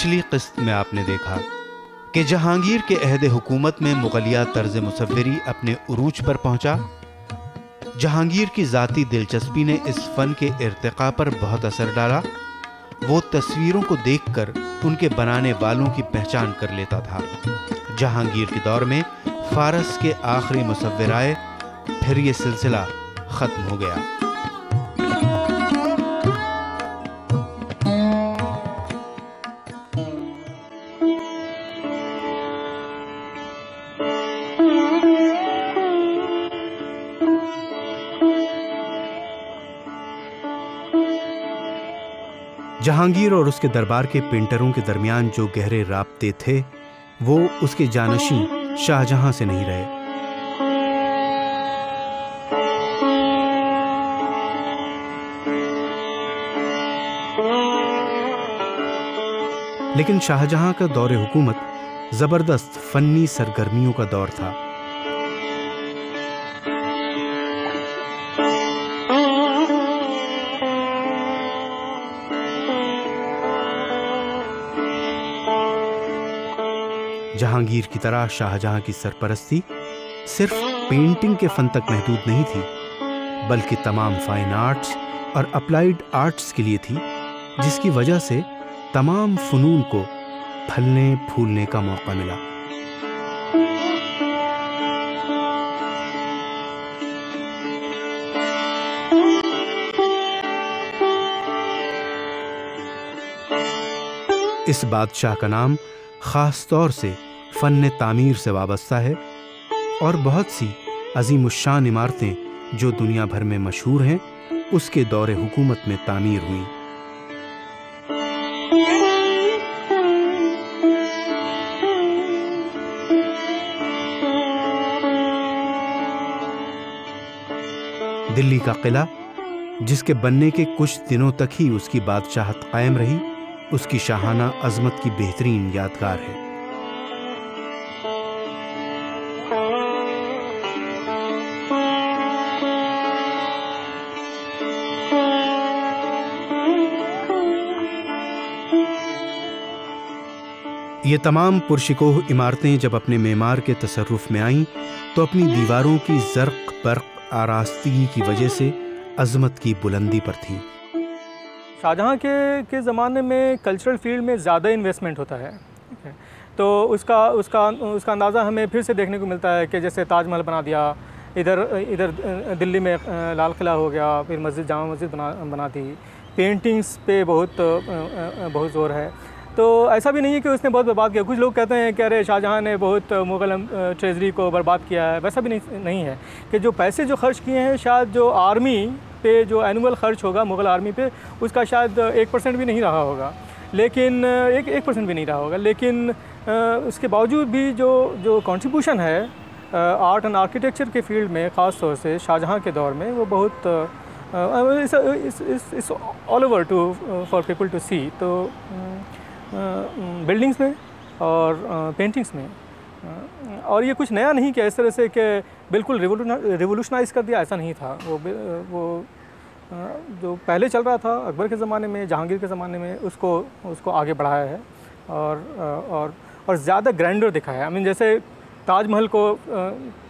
पिछली किस्त में आपने देखा कि जहांगीर के अहद हुकूमत में मुगलिया तर्ज मुसवरी अपने उरूज पर पहुँचा। जहांगीर की ज़ाती दिलचस्पी ने इस फ़न के इरतका पर बहुत असर डाला। वो तस्वीरों को देखकर उनके बनाने वालों की पहचान कर लेता था। जहांगीर के दौर में फारस के आखिरी मुसवर आए फिर ये सिलसिला ख़त्म हो गया। जहांगीर और उसके दरबार के पेंटरों के दरमियान जो गहरे राबते थे, वो उसके जानशी शाहजहां से नहीं रहे। लेकिन शाहजहां का दौरे हुकूमत ज़बरदस्त, फन्नी सरगर्मियों का दौर था। जहांगीर की तरह शाहजहां की सरपरस्ती सिर्फ़ पेंटिंग के फन तक महदूद नहीं थी, बल्कि तमाम फाइन आर्ट्स और अप्लाइड आर्ट्स के लिए थी, जिसकी वजह से तमाम फनून को फलने, फूलने का मौका मिला। इस बादशाह का नाम ख़ास तौर से फ़न तामीर से वाबस्ता है और बहुत सी अजीम इमारतें जो दुनिया भर में मशहूर हैं, उसके दौरे हुकूमत में तामीर हुई। दिल्ली का किला, जिसके बनने के कुछ दिनों तक ही उसकी बादशाहत कायम रही, उसकी शाहाना अजमत की बेहतरीन यादगार है। ये तमाम पुरशिकोह इमारतें जब अपने मेमार के तसरुफ में आईं तो अपनी दीवारों की जर्क बर्क आरास्तगी की वजह से अजमत की बुलंदी पर थीं। शाहजहाँ के के ज़माने में कल्चरल फ़ील्ड में ज़्यादा इन्वेस्टमेंट होता है तो उसका उसका उसका अंदाज़ा हमें फिर से देखने को मिलता है कि जैसे ताजमहल बना दिया, इधर इधर दिल्ली में लाल किला हो गया, फिर मस्जिद, जामा मस्जिद बना बना दी। पेंटिंग्स पे बहुत बहुत ज़ोर है। तो ऐसा भी नहीं है कि उसने बहुत बर्बाद किया। कुछ लोग कहते हैं कि अरे, शाहजहाँ ने बहुत मुग़ल ट्रेजरी को बर्बाद किया है। वैसा भी नहीं नहीं है कि जो पैसे जो खर्च किए हैं, शायद जो आर्मी पे जो एनुअल खर्च होगा, मुग़ल आर्मी पे, उसका शायद एक परसेंट भी नहीं रहा होगा। लेकिन, एक एक परसेंट भी नहीं रहा होगा। लेकिन उसके बावजूद भी जो जो कॉन्ट्रीब्यूशन है आर्ट एंड आर्किटेक्चर के फ़ील्ड में ख़ास तौर से शाहजहाँ के दौर में, वो बहुत all over to for people to see तो बिल्डिंग्स में और पेंटिंग्स में। और ये कुछ नया नहीं कि इस तरह से कि बिल्कुल रिवोल्यूशनाइज कर दिया, ऐसा नहीं था। वो वो जो पहले चल रहा था अकबर के ज़माने में, जहांगीर के ज़माने में, उसको उसको आगे बढ़ाया है और और और ज़्यादा ग्रैंडर दिखाया है। आई मीन जैसे ताजमहल को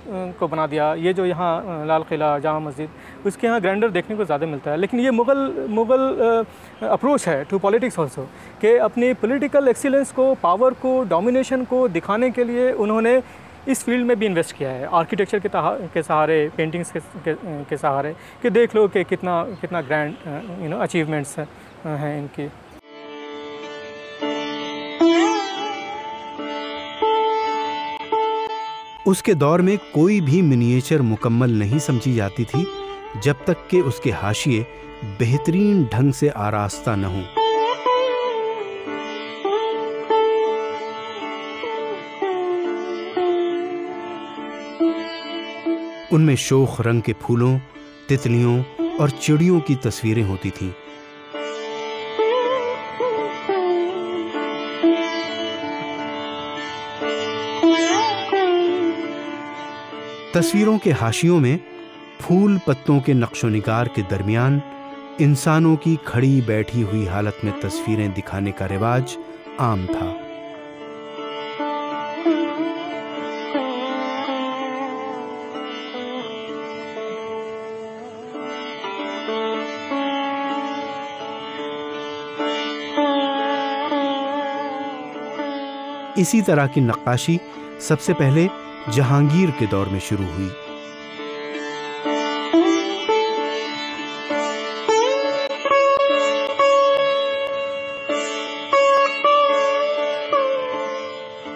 को बना दिया। ये जो यहाँ लाल किला जामा मस्जिद उसके यहाँ ग्रैंडर देखने को ज़्यादा मिलता है। लेकिन ये मुग़ल मुग़ल अप्रोच है टू पॉलिटिक्स ऑल्सो कि अपनी पॉलिटिकल एक्सीलेंस को पावर को डोमिनेशन को दिखाने के लिए उन्होंने इस फ़ील्ड में भी इन्वेस्ट किया है। आर्किटेक्चर के के सहारे पेंटिंग्स के, के, के सहारे कि देख लो कि कितना कितना ग्रैंड यू नो अचीवमेंट्स हैं इनकी। उसके दौर में कोई भी मिनिएचर मुकम्मल नहीं समझी जाती थी, जब तक कि उसके हाशिए बेहतरीन ढंग से आरास्ता न हों। उनमें शोख रंग के फूलों, तितलियों और चिड़ियों की तस्वीरें होती थीं। तस्वीरों के हाशियों में फूल पत्तों के नक्शो निगार के दरमियान इंसानों की खड़ी बैठी हुई हालत में तस्वीरें दिखाने का रिवाज आम था। इसी तरह की नक्काशी सबसे पहले जहांगीर के दौर में शुरू हुई।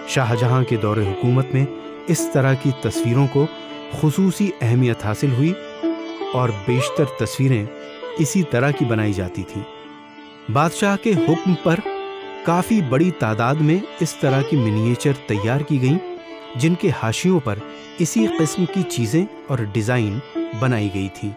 शाहजहां के दौरे हुकूमत में इस तरह की तस्वीरों को खसूसी अहमियत हासिल हुई और बेशतर तस्वीरें इसी तरह की बनाई जाती थीं। बादशाह के हुक्म पर काफ़ी बड़ी तादाद में इस तरह की मिनिएचर तैयार की गईं। जिनके हाशियों पर इसी किस्म की चीज़ें और डिज़ाइन बनाई गई थी।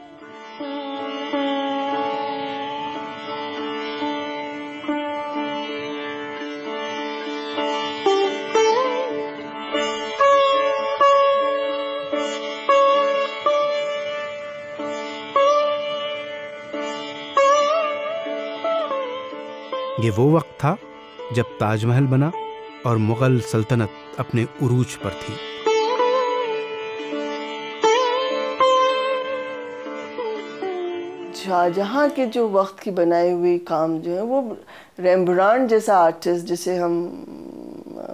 ये वो वक्त था जब ताजमहल बना और मुगल सल्तनत अपने उरूज पर थी। शाहजहाँ के जो वक्त की बनाई हुई काम जो है, वो रेम्ब्रांड जैसा आर्टिस्ट जिसे हम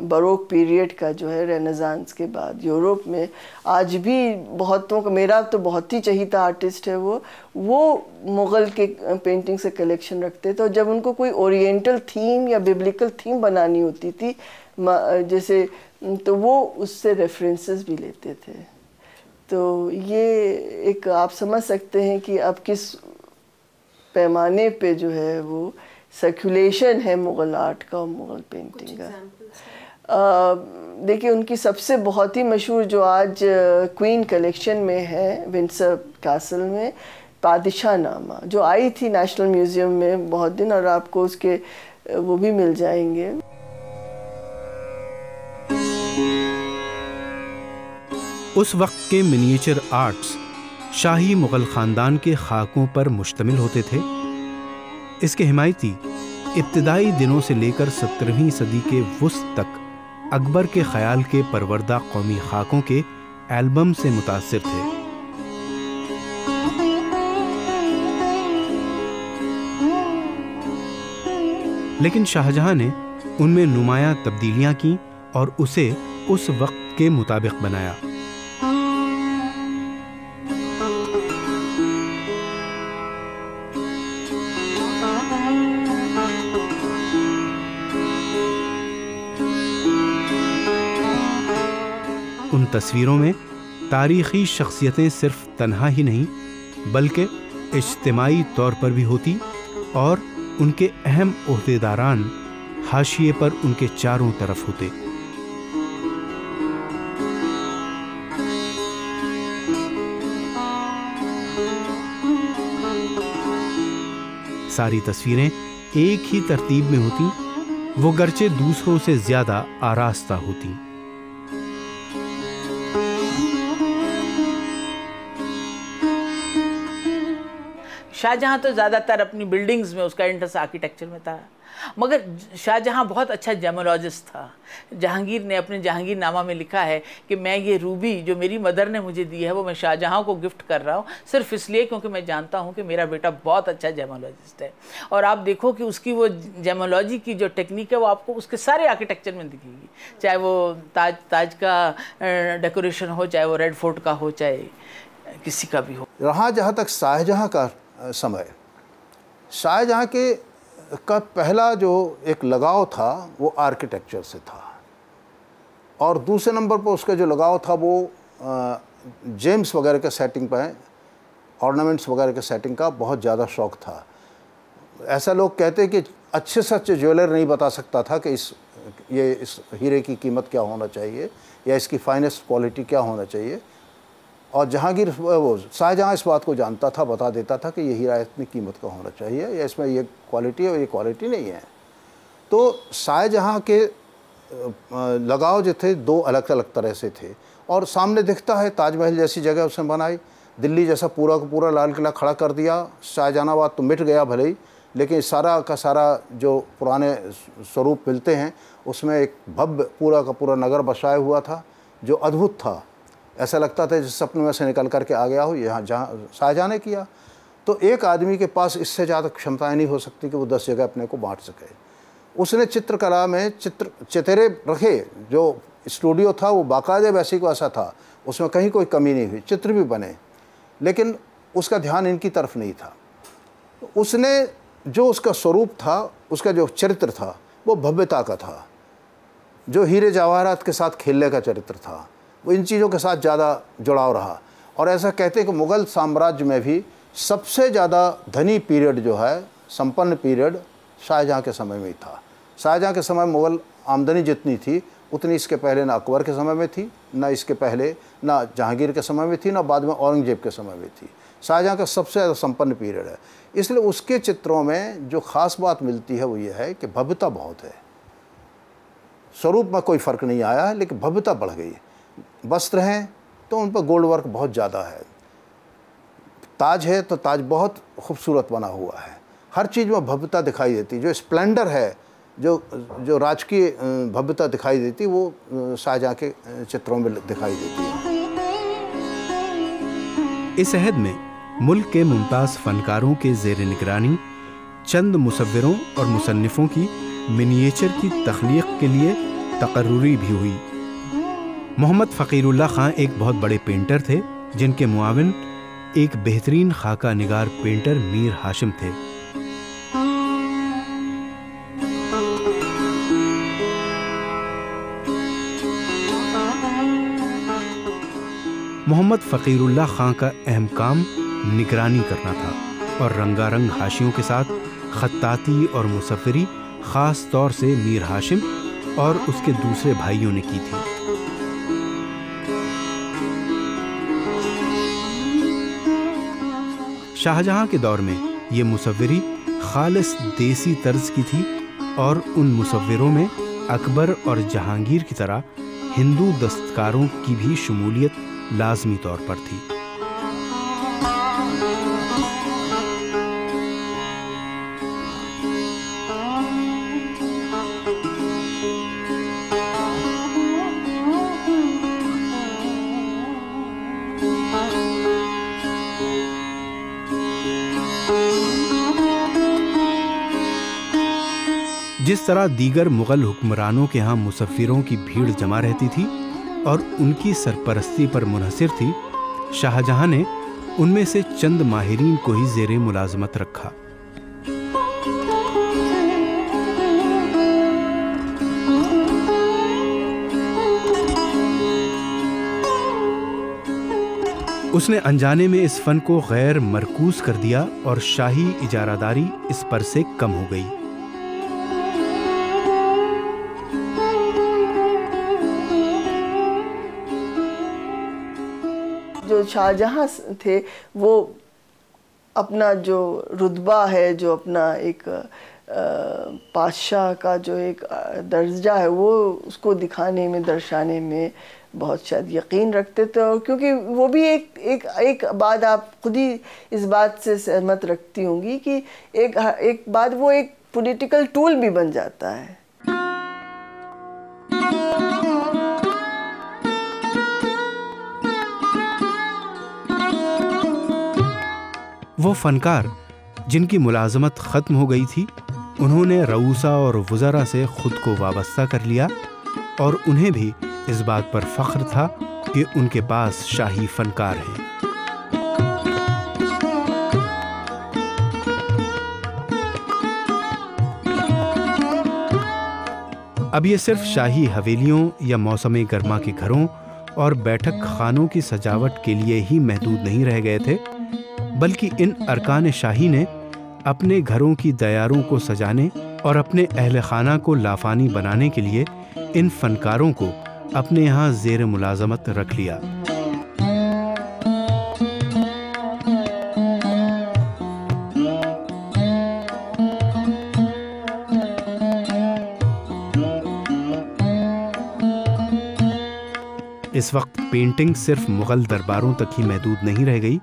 बरोक पीरियड का जो है रेनेसांस के बाद यूरोप में आज भी बहुतों का, मेरा तो बहुत ही चहीता आर्टिस्ट है वो वो मुग़ल के पेंटिंग से कलेक्शन रखते थे और जब उनको कोई ओरिएंटल थीम या बिब्लिकल थीम बनानी होती थी जैसे तो वो उससे रेफरेंसेस भी लेते थे। तो ये एक आप समझ सकते हैं कि अब किस पैमाने पे जो है वो सर्कुलेशन है मुग़ल आर्ट का और मुग़ल पेंटिंग का। देखिए, उनकी सबसे बहुत ही मशहूर जो आज क्वीन कलेक्शन में है विंसर कैसल में पादिशाह नामा, जो आई थी नेशनल म्यूज़ियम में बहुत दिन, और आपको उसके वो भी मिल जाएँगे। उस वक्त के मिनिएचर आर्ट्स शाही मुगल ख़ानदान के खाकों पर मुश्तमिल होते थे। इसके हिमायती इब्तदाई दिनों से लेकर सत्रहवीं सदी के वस्त तक अकबर के ख्याल के परवरदा कौमी खाकों के एल्बम से मुतासर थे। लेकिन शाहजहां ने उनमें नुमाया तब्दीलियाँ की और उसे उस वक्त के मुताबिक बनाया। तस्वीरों में तारीख़ी शख्सियतें सिर्फ़ तन्हा ही नहीं, बल्कि इज्तमाही तौर पर भी होती और उनके अहम अहदेदारान हाशिए पर उनके चारों तरफ़ होते। सारी तस्वीरें एक ही तरतीब में होती, वो गर्चे दूसरों से ज़्यादा आरास्ता होती। शाहजहाँ तो ज़्यादातर अपनी बिल्डिंग्स में उसका इंटरेस्ट आर्किटेक्चर में था। मगर शाहजहाँ बहुत अच्छा जेमोलॉजिस्ट था। जहांगीर ने अपने जहांगीर नामा में लिखा है कि मैं ये रूबी जो मेरी मदर ने मुझे दी है, वो मैं शाहजहाँ को गिफ्ट कर रहा हूँ, सिर्फ़ इसलिए क्योंकि मैं जानता हूँ कि मेरा बेटा बहुत अच्छा जेमोलॉजिस्ट है। और आप देखो कि उसकी वो जेमोलॉजी की जो टेक्निक है, वो आपको उसके सारे आर्किटेक्चर में दिखेगी। चाहे वो ताज ताज का डेकोरेशन हो, चाहे वो रेड फोर्ट का हो, चाहे किसी का भी हो। रहा जहाँ तक शाहजहाँ का समय। शाहजहाँ के का पहला जो एक लगाव था, वो आर्किटेक्चर से था। और दूसरे नंबर पर उसका जो लगाव था, वो जेम्स वगैरह के सेटिंग पर ऑर्नामेंट्स वगैरह के सेटिंग का बहुत ज़्यादा शौक़ था। ऐसा लोग कहते कि अच्छे से अच्छे ज्वेलर नहीं बता सकता था कि इस, ये इस हीरे की कीमत क्या होना चाहिए या इसकी फाइनेस्ट क्वालिटी क्या होना चाहिए। और जहांगीर, वो शाहजहाँ इस बात को जानता था, बता देता था कि ये हीरा इतनी कीमत का होना चाहिए, या इसमें ये क्वालिटी है और ये क्वालिटी नहीं है। तो शाहजहाँ के लगाव जो थे, दो अलग अलग तरह से थे। और सामने दिखता है, ताजमहल जैसी जगह उसने बनाई, दिल्ली जैसा पूरा का पूरा लाल किला खड़ा कर दिया शाहजहानाबाद तो मिट गया भले ही, लेकिन सारा का सारा जो पुराने स्वरूप मिलते हैं, उसमें एक भव्य पूरा का पूरा नगर बसाया हुआ था, जो अद्भुत था। ऐसा लगता था जिस सपने में से निकल करके आ गया हो, यहाँ जहाँ शाहजहाँ ने किया। तो एक आदमी के पास इससे ज़्यादा क्षमताएँ नहीं हो सकती कि वो दस जगह अपने को बांट सके। उसने चित्रकला में चित्र, चितरे रखे, जो स्टूडियो था, वो बाकायदे वैसी को ऐसा था, उसमें कहीं कोई कमी नहीं हुई, चित्र भी बने। लेकिन उसका ध्यान इनकी तरफ़ नहीं था। उसने जो उसका स्वरूप था, उसका जो चरित्र था, वो भव्यता का था, जो हीरे जवाहरात के साथ खेलने का चरित्र था। इन चीज़ों के साथ ज़्यादा जुड़ाव रहा। और ऐसा कहते हैं कि मुग़ल साम्राज्य में भी सबसे ज़्यादा धनी पीरियड जो है, संपन्न पीरियड शाहजहाँ के समय में ही था। शाहजहाँ के समय मुग़ल आमदनी जितनी थी, उतनी इसके पहले ना अकबर के समय में थी, ना इसके पहले ना जहांगीर के समय में थी, ना बाद में औरंगज़ेब के समय में थी। शाहजहाँ का सबसे ज़्यादा संपन्न पीरियड है। इसलिए उसके चित्रों में जो ख़ास बात मिलती है वो ये है कि भव्यता बहुत है। स्वरूप में कोई फ़र्क नहीं आया है, लेकिन भव्यता बढ़ गई वस्त्र हैं तो उन पर गोल्ड वर्क बहुत ज़्यादा है। ताज है तो ताज बहुत खूबसूरत बना हुआ है। हर चीज़ में भव्यता दिखाई देती, जो स्प्लेंडर है, जो जो राजकीय भव्यता दिखाई देती, वो शाहजहाँ के चित्रों में दिखाई देती है। इस अहद में मुल्क के मुमताज़ फनकारों के जेर निगरानी, चंद मुसवरों और मुसन्फ़ों की मिनिएचर की तख्लीक के लिए तकर्री भी हुई। मोहम्मद फ़कीरुल्लाह ख़ान एक बहुत बड़े पेंटर थे, जिनके मुआविन एक बेहतरीन खाका निगार पेंटर मीर हाशिम थे। मोहम्मद फ़कीरुल्लाह ख़ान का अहम काम निगरानी करना था और रंगारंग हाशियों के साथ ख़त्ताती और मुसफ़री ख़ास तौर से मीर हाशिम और उसके दूसरे भाइयों ने की थी। शाहजहां के दौर में ये मुसविरी खालस देसी तर्ज की थी और उन मुसविरों में अकबर और जहांगीर की तरह हिंदू दस्तकारों की भी शमूलियत लाजमी तौर पर थी। जिस तरह दीगर मुग़ल हुक्मरानों के यहाँ मुसफ़िरों की भीड़ जमा रहती थी और उनकी सरपरस्ती पर मुनहसर थी, शाहजहां ने उनमें से चंद माहिरीन को ही जेर मुलाजमत रखा। उसने अनजाने में इस फन को गैर मरकूज कर दिया और शाही इजारादारी इस पर से कम हो गई। शाहजहाँ थे, वो अपना जो रुतबा है, जो अपना एक पातशाह का जो एक दर्जा है, वो उसको दिखाने में, दर्शाने में बहुत शायद यकीन रखते थे। और क्योंकि वो भी एक एक एक बात आप खुद ही इस बात से सहमत रखती होंगी कि एक एक बात वो एक पॉलिटिकल टूल भी बन जाता है। वो फनकार, जिनकी मुलाजमत ख़त्म हो गई थी, उन्होंने रऊसा और वज़रा से ख़ुद को वाबस्ता कर लिया और उन्हें भी इस बात पर फ़ख्र था कि उनके पास शाही फनकार हैं। अब ये सिर्फ़ शाही हवेलियों या मौसम गर्मा के घरों और बैठक खानों की सजावट के लिए ही महदूद नहीं रह गए थे। बल्कि इन अरकान शाही ने अपने घरों की दयारों को सजाने और अपने अहल खाना को लाफानी बनाने के लिए इन फनकारों को अपने यहाँ जेर मुलाजमत रख लिया। इस वक्त पेंटिंग सिर्फ़ मुगल दरबारों तक ही महदूद नहीं रह गई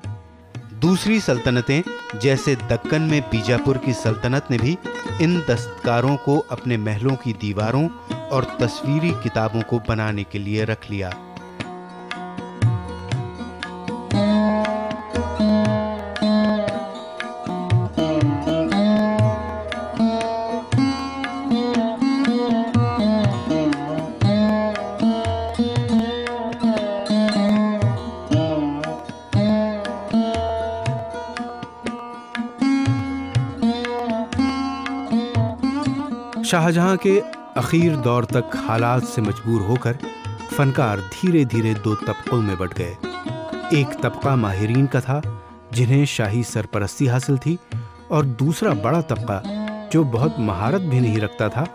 दूसरी सल्तनतें, जैसे दक्कन में बीजापुर की सल्तनत ने भी इन दस्तकारों को अपने महलों की दीवारों और तस्वीरी किताबों को बनाने के लिए रख लिया। शाहजहां के अखीर दौर तक हालात से मजबूर होकर फनकार धीरे धीरे दो तबकों में बट गए। एक तबका माहरीन का था, जिन्हें शाही सरपरस्ती हासिल थी, और दूसरा बड़ा तबका, जो बहुत महारत भी नहीं रखता था,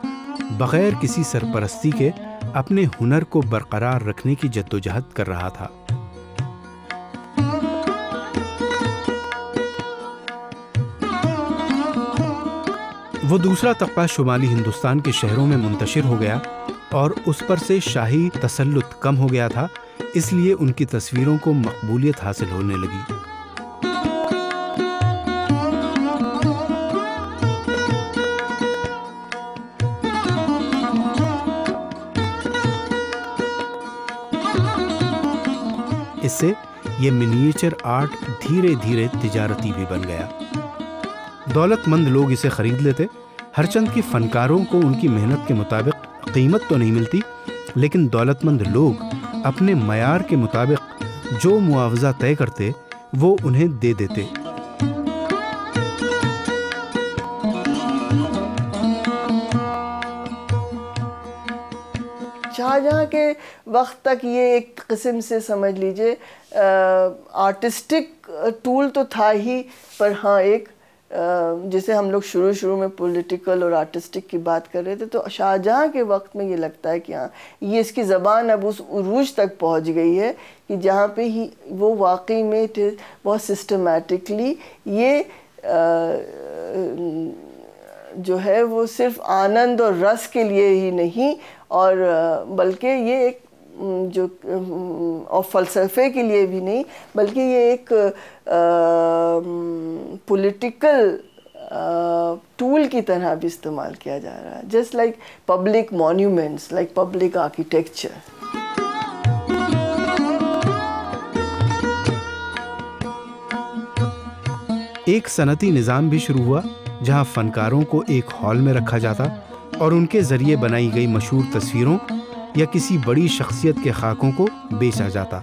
बगैर किसी सरपरस्ती के अपने हुनर को बरकरार रखने की जद्दोजहद कर रहा था। वो दूसरा तबका शुमाली हिंदुस्तान के शहरों में मुंतशिर हो गया और उस पर से शाही तसल्लुत कम हो गया था, इसलिए उनकी तस्वीरों को मकबूलियत हासिल होने लगी। इससे ये मिनिएचर आर्ट धीरे धीरे तिजारती भी बन गया। दौलतमंद लोग इसे खरीद लेते। हरचंद की फनकारों को उनकी मेहनत के मुताबिक कीमत तो नहीं मिलती, लेकिन दौलतमंद लोग अपने मैार के मुताबिक जो मुआवजा तय करते, वो उन्हें दे देते। शाहजहाँ के वक्त तक ये एक किस्म से समझ लीजिए आर्टिस्टिक टूल तो था ही, पर हाँ एक जैसे हम लोग शुरू शुरू में पॉलिटिकल और आर्टिस्टिक की बात कर रहे थे तो शाहजहाँ के वक्त में ये लगता है कि हाँ ये इसकी ज़बान अब उस उरूज तक पहुँच गई है कि जहाँ पे ही वो वाकई में बहुत सिस्टमेटिकली ये आ, जो है वो सिर्फ़ आनंद और रस के लिए ही नहीं और बल्कि ये एक जो और फ़लसफ़े के लिए भी नहीं, बल्कि ये एक पॉलिटिकल टूल की तरह भी इस्तेमाल किया जा रहा है। Just like public monuments like public architecture एक सनती निज़ाम भी शुरू हुआ, जहाँ फनकारों को एक हॉल में रखा जाता और उनके ज़रिए बनाई गई मशहूर तस्वीरों या किसी बड़ी शख्सियत के खाकों को बेचा जाता।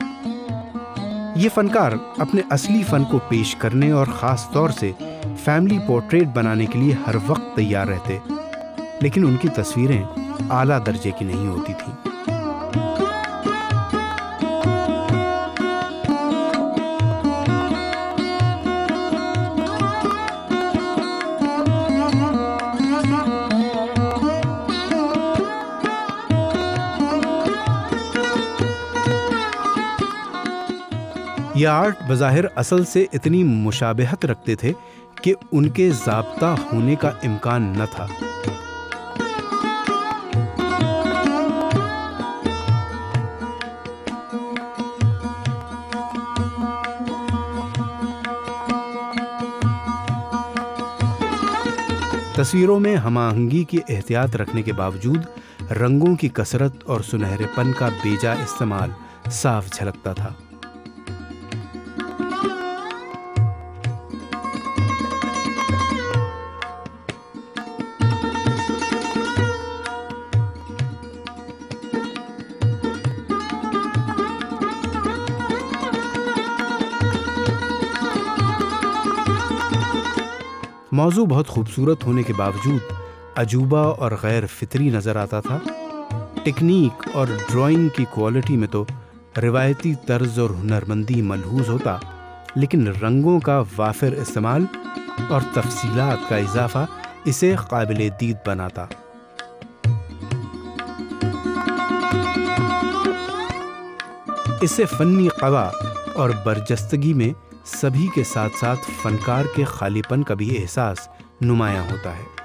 ये फनकार अपने असली फ़न को पेश करने और ख़ास तौर से फैमिली पोर्ट्रेट बनाने के लिए हर वक्त तैयार रहते, लेकिन उनकी तस्वीरें आला दर्जे की नहीं होती थीं। ये आर्ट बज़ाहिर असल से इतनी मुशाबहत रखते थे कि उनके जबता होने का इम्कान न था। तस्वीरों में हमाहंगी की एहतियात रखने के बावजूद रंगों की कसरत और सुनहरेपन का बेजा इस्तेमाल साफ़ झलकता था। मौजू बहुत खूबसूरत होने के बावजूद अजूबा और गैर फितरी नज़र आता था। टेक्निक और ड्राइंग की क्वालिटी में तो रिवायती तर्ज और हुनरमंदी मलहूज होता, लेकिन रंगों का वाफिर इस्तेमाल और तफसीलात का इजाफा इसे काबिल दीद बनाता। इससे फ़नी कवा और बरजस्तगी में सभी के साथ साथ फनकार के खालीपन का भी एहसास नुमाया होता है।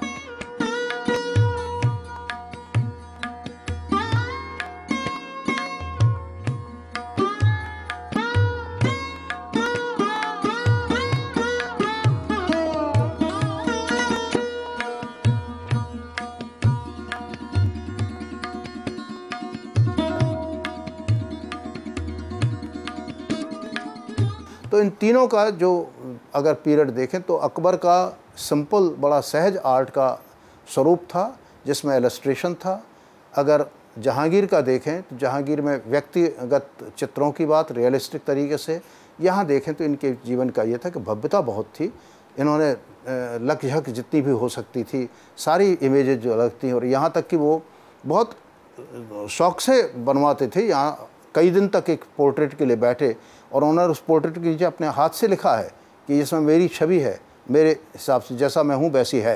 तो इन तीनों का जो अगर पीरियड देखें तो अकबर का सिंपल बड़ा सहज आर्ट का स्वरूप था, जिसमें एलस्ट्रेशन था। अगर जहांगीर का देखें तो जहांगीर में व्यक्तिगत चित्रों की बात रियलिस्टिक तरीके से। यहाँ देखें तो इनके जीवन का ये था कि भव्यता बहुत थी। इन्होंने लक झक जितनी भी हो सकती थी, सारी इमेजेज जो लगती थी और यहाँ तक कि वो बहुत शौक से बनवाते थे। यहाँ कई दिन तक एक पोर्ट्रेट के लिए बैठे और उन्होंने उस पोर्ट्रेट के नीचे अपने हाथ से लिखा है कि इसमें मेरी छवि है, मेरे हिसाब से जैसा मैं हूँ वैसी है।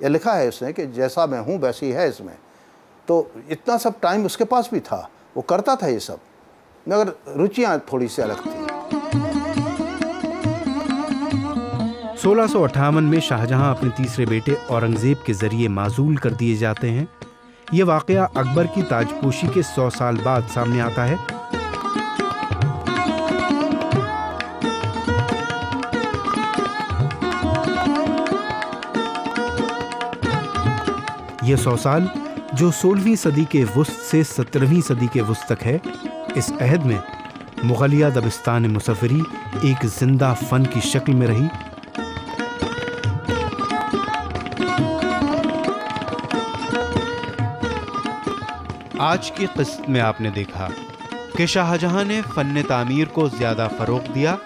ये लिखा है उसने कि जैसा मैं हूँ वैसी है इसमें। तो इतना सब टाइम उसके पास भी था, वो करता था ये सब, मगर रुचियाँ थोड़ी सी अलग थी। सोलह में शाहजहां अपने तीसरे बेटे औरंगज़ेब के ज़रिए माजूल कर दिए जाते हैं। ये वाक़ अकबर की ताजपोशी के सौ साल बाद सामने आता है। यह सौ साल, जो 16वीं सदी के वस्त से 17वीं सदी के वस्त तक है, इस अहद में मुगलिया दबिस्तान मुसफ़री एक ज़िंदा फ़न की शक्ल में रही। आज की किस्त में आपने देखा कि शाहजहां ने फ़न तामीर को ज़्यादा फ़रोग दिया।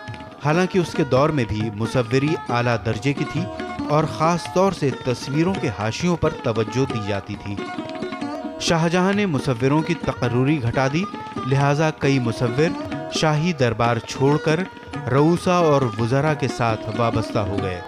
हालाँकि उसके दौर में भी मुसवरी आला दर्जे की थी और ख़ास तौर से तस्वीरों के हाशियों पर तवज्जो दी जाती थी। शाहजहां ने मुसवरों की तकर्री घटा दी, लिहाजा कई मुसवर शाही दरबार छोड़कर रऊसा और वज़रा के साथ वाबस्ता हो गए।